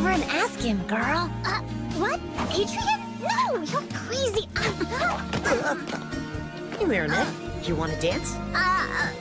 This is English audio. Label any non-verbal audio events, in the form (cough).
over and ask him, girl. Uh, what? Adrien? No, you're crazy. (laughs) Hey, Marinette. You want to dance? Uh, uh